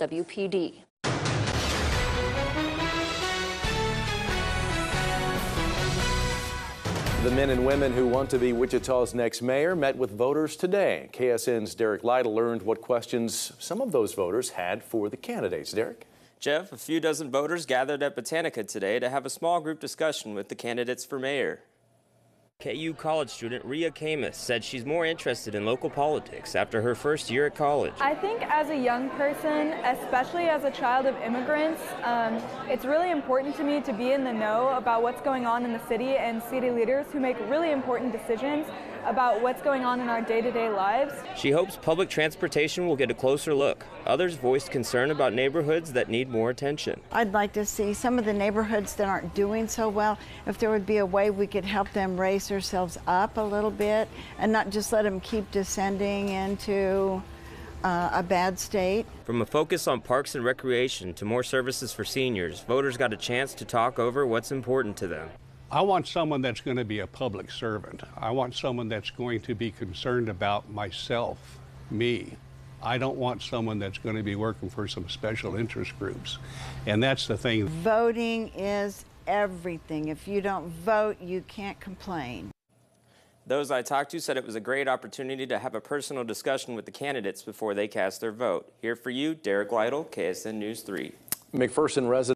WPD. The men and women who want to be Wichita's next mayor met with voters today. KSN's Derek Lytle learned what questions some of those voters had for the candidates. Derek? Jeff, a few dozen voters gathered at Botanica today to have a small group discussion with the candidates for mayor. KU college student Ria Camus said she's more interested in local politics after her first year at college. I think as a young person, especially as a child of immigrants, um, it's really important to me to be in the know about what's going on in the city and city leaders who make really important decisions about what's going on in our day-to-day lives. She hopes public transportation will get a closer look. Others voiced concern about neighborhoods that need more attention. I'd like to see some of the neighborhoods that aren't doing so well, if there would be a way we could help them raise themselves up a little bit and not just let them keep descending into uh, a bad state. From a focus on parks and recreation to more services for seniors, voters got a chance to talk over what's important to them. I want someone that's going to be a public servant. I want someone that's going to be concerned about myself, me. I don't want someone that's going to be working for some special interest groups. And that's the thing. Voting is everything. If you don't vote, you can't complain. Those I talked to said it was a great opportunity to have a personal discussion with the candidates before they cast their vote. Here for you, Derek Lytle, KSN News 3. McPherson resident